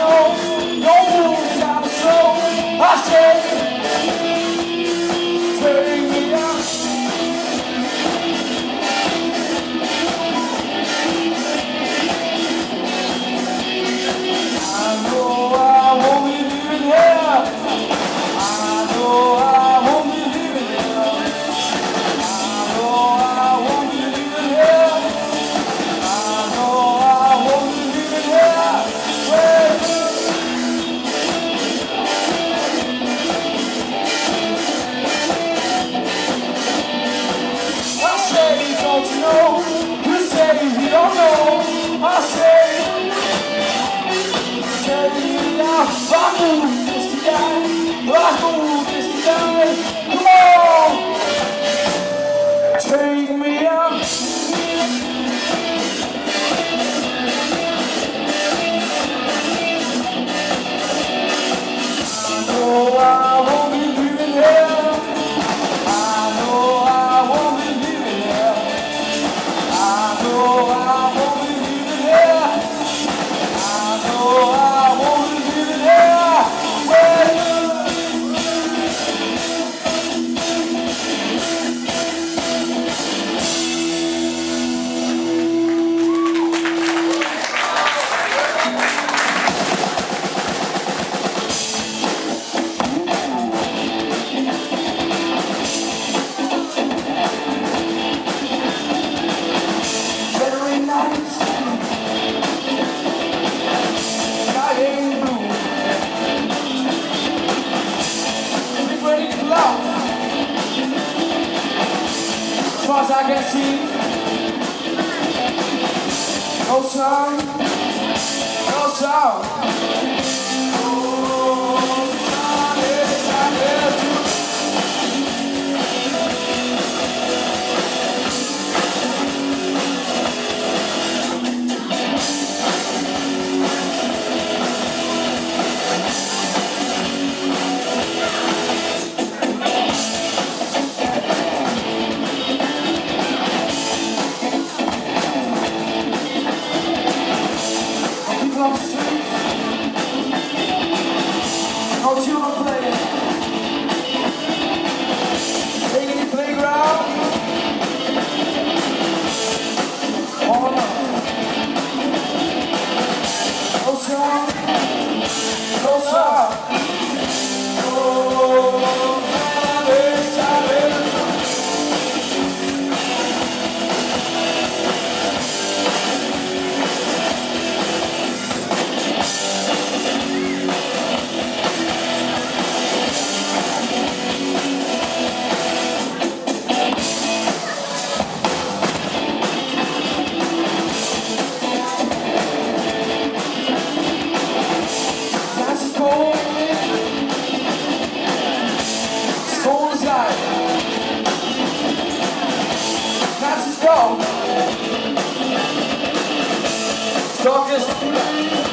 know. don't I say, I can see No sun, no sound Hold you on, play house is gone. Stalkers.